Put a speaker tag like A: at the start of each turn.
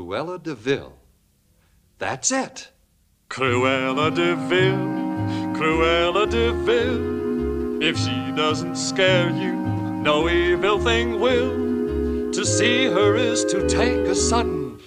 A: Cruella De Vil. That's it.
B: Cruella DeVille, Vil, Cruella de If she doesn't scare you, no evil thing will. To see her is to take a sudden